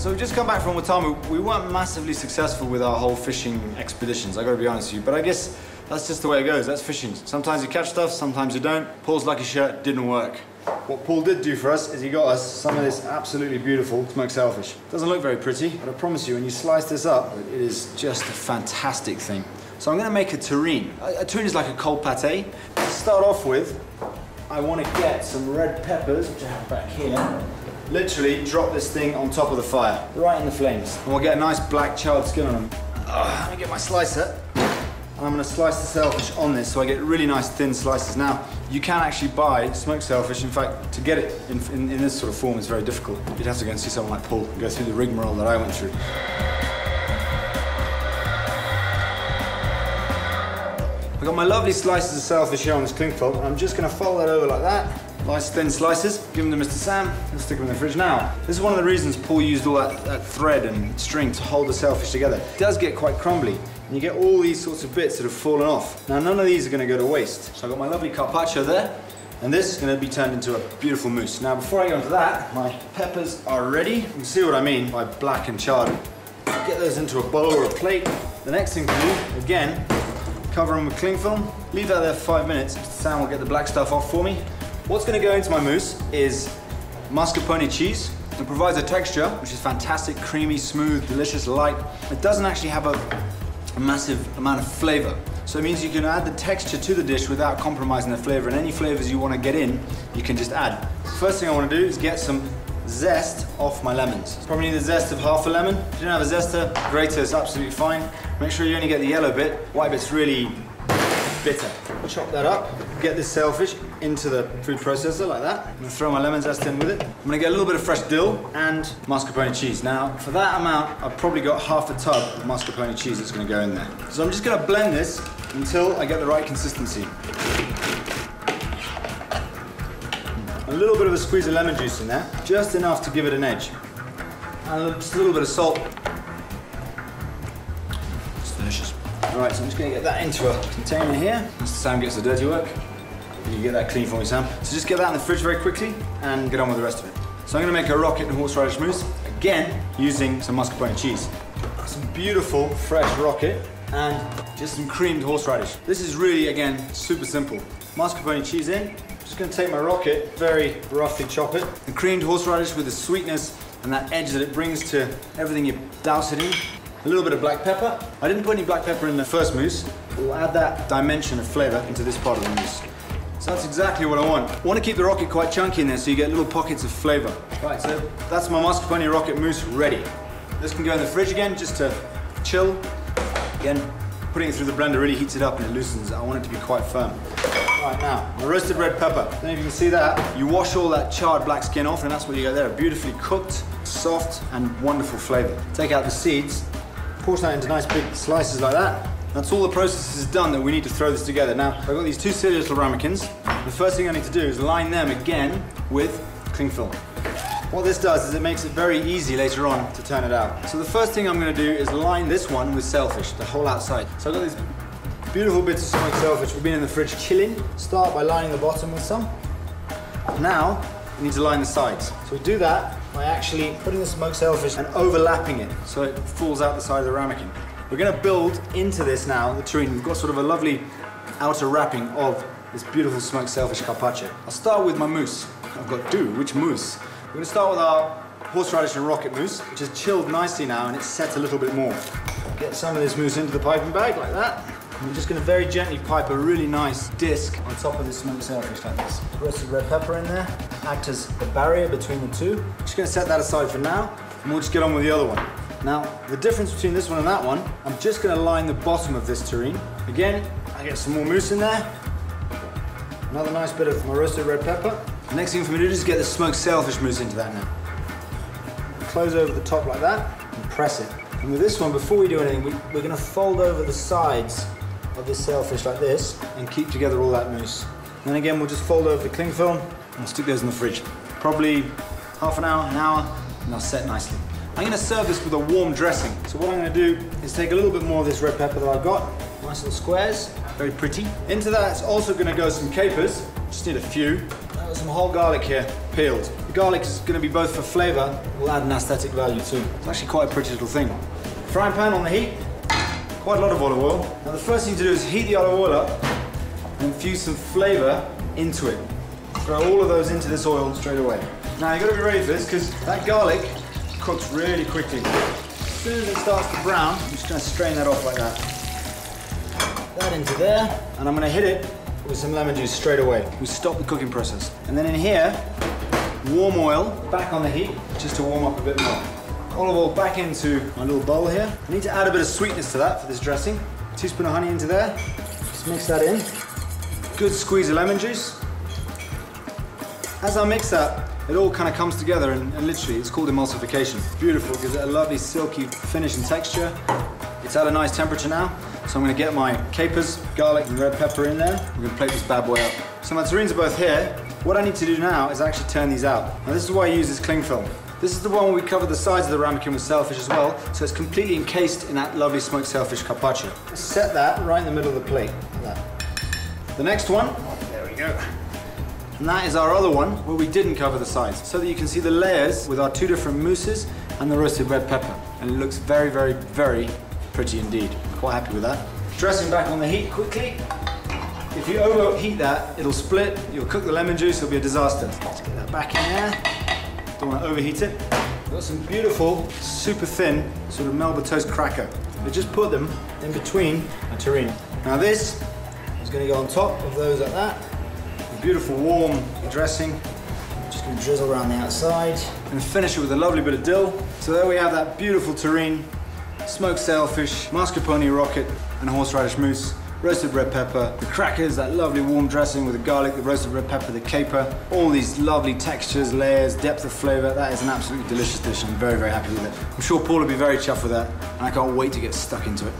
So we've just come back from Watamu. We weren't massively successful with our whole fishing expeditions, I gotta be honest with you. But I guess that's just the way it goes. That's fishing. Sometimes you catch stuff, sometimes you don't. Paul's lucky shirt didn't work. What Paul did do for us is he got us some of this absolutely beautiful smoked sailfish. Doesn't look very pretty, but I promise you, when you slice this up, it is just a fantastic thing. So I'm gonna make a terrine. A, a terrine is like a cold pate. To start off with, I want to get some red peppers, which I have back here. Literally drop this thing on top of the fire, right in the flames. And we'll get a nice black charred skin on them. Uh, let me get my slicer. And I'm going to slice the sailfish on this so I get really nice thin slices. Now, you can actually buy smoked sailfish. In fact, to get it in, in, in this sort of form is very difficult. You'd have to go and see someone like Paul and go through the rigmarole that I went through. I've got my lovely slices of sailfish here on this cling film, and I'm just going to fold that over like that. Nice thin slices, give them to Mr. Sam, and stick them in the fridge now. This is one of the reasons Paul used all that, that thread and string to hold the sailfish together. It does get quite crumbly, and you get all these sorts of bits that have fallen off. Now none of these are going to go to waste. So I've got my lovely carpaccio there, and this is going to be turned into a beautiful mousse. Now before I go into that, my peppers are ready. You can see what I mean by black and charred. Get those into a bowl or a plate. The next thing to do, again, cover them with cling film, leave that there for five minutes. Sam will get the black stuff off for me. What's going to go into my mousse is mascarpone cheese. It provides a texture which is fantastic, creamy, smooth, delicious, light. It doesn't actually have a, massive amount of flavor. So it means you can add the texture to the dish without compromising the flavor and any flavors you want to get in, you can just add. First thing I want to do is get some zest off my lemons. Probably need the zest of half a lemon. If you don't have a zester, grater is absolutely fine. Make sure you only get the yellow bit. White bit's really bitter. Chop that up, get this sailfish into the food processor like that. I'm gonna throw my lemon zest in with it. I'm gonna get a little bit of fresh dill and mascarpone cheese. Now, for that amount, I've probably got half a tub of mascarpone cheese that's gonna go in there. So I'm just gonna blend this until I get the right consistency. A little bit of a squeeze of lemon juice in there, just enough to give it an edge. And just a little bit of salt. It's delicious. All right, so I'm just gonna get that into a container here. Mr. Sam gets the dirty work. You get that clean for me, Sam. So just get that in the fridge very quickly and get on with the rest of it. So I'm gonna make a rocket and horseradish mousse, again, using some mascarpone cheese. Some beautiful fresh rocket and just some creamed horseradish. This is really, again, super simple. Mascarpone cheese in, just gonna take my rocket, very roughly chop it. The creamed horseradish with the sweetness and that edge that it brings to everything you douse it in. A little bit of black pepper. I didn't put any black pepper in the first mousse. We'll add that dimension of flavor into this part of the mousse. So that's exactly what I want. I want to keep the rocket quite chunky in there so you get little pockets of flavor. Right, so that's my mascarpone rocket mousse ready. This can go in the fridge again just to chill. Again, putting it through the blender really heats it up and it loosens. I want it to be quite firm. Right now, my roasted red pepper. Then if you can see that, you wash all that charred black skin off and that's what you get there. Beautifully cooked, soft, and wonderful flavor. Take out the seeds, portion that into nice big slices like that. That's all the process is done that we need to throw this together. Now, I've got these two silly little ramekins. The first thing I need to do is line them again with cling film. What this does is it makes it very easy later on to turn it out. So the first thing I'm gonna do is line this one with sailfish, the whole outside. So I've got these beautiful bits of smoked sailfish we've been in the fridge chilling. Start by lining the bottom with some. Now, we need to line the sides. So we do that by actually putting the smoked sailfish and overlapping it so it falls out the side of the ramekin. We're gonna build into this now, the terrine. We've got sort of a lovely outer wrapping of this beautiful smoked sailfish carpaccio. I'll start with my mousse. I've got do, which mousse? We're gonna start with our horseradish and rocket mousse, which has chilled nicely now and it's set a little bit more. Get some of this mousse into the piping bag like that. And we're just gonna very gently pipe a really nice disc on top of this smoked sailfish like this. Roasted red pepper in there, act as the barrier between the two. Just gonna set that aside for now, and we'll just get on with the other one. Now, the difference between this one and that one, I'm just gonna line the bottom of this terrine. Again, I get some more mousse in there. Another nice bit of roasted red pepper. Next thing for me to do is get the smoked sailfish mousse into that now. Close over the top like that and press it. And with this one, before we do anything, we, we're gonna fold over the sides of this sailfish like this and keep together all that mousse. Then again, we'll just fold over the cling film and stick those in the fridge. Probably half an hour, an hour, and they'll set nicely. I'm gonna serve this with a warm dressing. So what I'm gonna do is take a little bit more of this red pepper that I've got, nice little squares, very pretty. Into that, it's also gonna go some capers, just need a few. Uh, some whole garlic here, peeled. The garlic is going to be both for flavour, will add an aesthetic value too. It's actually quite a pretty little thing. Frying pan on the heat, quite a lot of olive oil. Now the first thing to do is heat the olive oil up and infuse some flavour into it. Throw all of those into this oil straight away. Now you've got to be ready for this because that garlic cooks really quickly. As soon as it starts to brown, I'm just to strain that off like that. That into there, and I'm going to hit it with some lemon juice straight away. We stop the cooking process. And then in here, warm oil back on the heat just to warm up a bit more. Olive oil back into my little bowl here. I need to add a bit of sweetness to that for this dressing. A teaspoon of honey into there. Just mix that in. Good squeeze of lemon juice. As I mix that, it all kind of comes together and, and literally it's called emulsification. Beautiful, gives it a lovely silky finish and texture. It's at a nice temperature now, so I'm gonna get my capers, garlic and red pepper in there. We're gonna plate this bad boy up. So my terrines are both here. What I need to do now is actually turn these out. Now this is why I use this cling film. This is the one where we cover the sides of the ramekin with sailfish as well, so it's completely encased in that lovely smoked sailfish carpaccio. Set that right in the middle of the plate, like. The next one, there we go. And that is our other one where we didn't cover the sides, so that you can see the layers with our two different mousses and the roasted red pepper. And it looks very, very, very pretty indeed. Quite happy with that. Dressing back on the heat quickly. If you overheat that, it'll split, you'll cook the lemon juice, it'll be a disaster. Let's get that back in there. Don't want to overheat it. Got some beautiful, super thin, sort of Melba toast cracker. We just put them in between a terrine. Now this is going to go on top of those like that beautiful warm dressing. Just gonna drizzle around the outside. And finish it with a lovely bit of dill. So there we have that beautiful terrine, smoked sailfish, mascarpone rocket, and horseradish mousse. Roasted red pepper, the crackers, that lovely warm dressing with the garlic, the roasted red pepper, the caper, all these lovely textures, layers, depth of flavor. That is an absolutely delicious dish. I'm very, very happy with it. I'm sure Paul will be very chuffed with that, and I can't wait to get stuck into it.